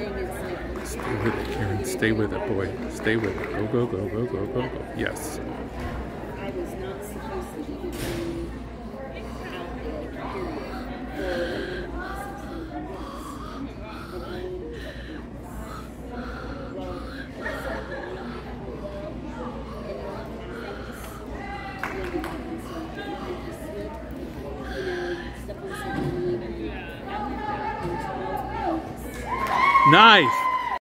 Stay with it, Kieran. Stay with it, boy. Stay with it. Go, go, go, go, go, go, go. Yes. I was not supposed to be out there, Nice.